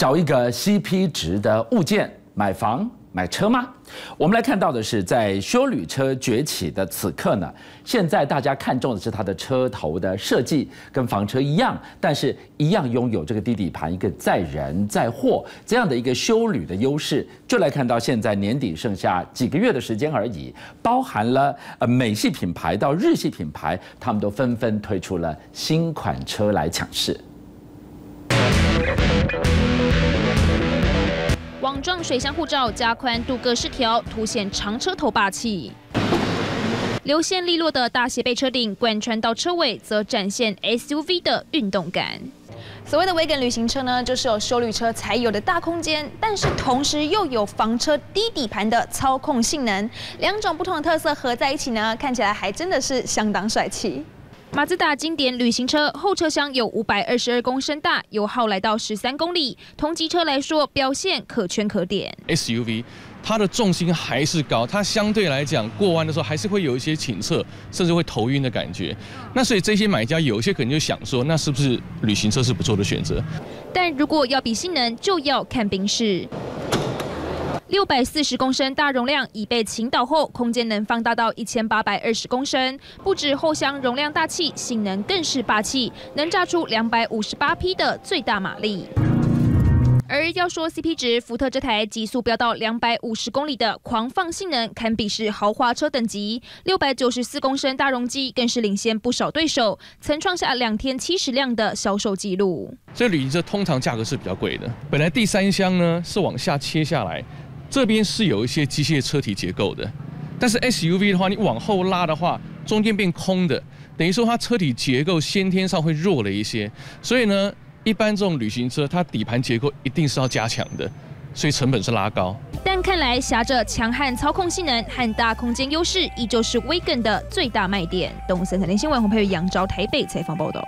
找一个 CP 值的物件买房买车吗？我们来看到的是，在修旅车崛起的此刻呢，现在大家看重的是它的车头的设计，跟房车一样，但是一样拥有这个低底盘，一个载人载货这样的一个修旅的优势。就来看到现在年底剩下几个月的时间而已，包含了呃美系品牌到日系品牌，他们都纷纷推出了新款车来抢市。撞水箱护罩加宽镀铬饰条，凸显长车头霸气。流线利落的大斜背车顶贯穿到车尾，则展现 SUV 的运动感。所谓的威根旅行车呢，就是有修旅车才有的大空间，但是同时又有房车低底盘的操控性能，两种不同的特色合在一起呢，看起来还真的是相当帅气。马自达经典旅行车后车厢有五百二十二公升大，油耗来到十三公里，同级车来说表现可圈可点。SUV 它的重心还是高，它相对来讲过弯的时候还是会有一些倾侧，甚至会头晕的感觉。那所以这些买家有些可能就想说，那是不是旅行车是不错的选择？但如果要比性能，就要看宾士。六百四十公升大容量已被倾倒后，空间能放大到一千八百二十公升。不止后箱容量大气，性能更是霸气，能炸出两百五十八匹的最大马力。而要说 CP 值，福特这台极速飙到两百五十公里的狂放性能，堪比是豪华车等级。六百九十四公升大容积更是领先不少对手，曾创下两天七十辆的销售记录。这旅行车通常价格是比较贵的，本来第三箱呢是往下切下来。这边是有一些机械车体结构的，但是 SUV 的话，你往后拉的话，中间变空的，等于说它车体结构先天上会弱了一些。所以呢，一般这种旅行车，它底盘结构一定是要加强的，所以成本是拉高。但看来挟着强悍操控性能和大空间优势，依旧是 Wagon 的最大卖点。东森财经新闻洪佩宇、杨昭台北采访报道。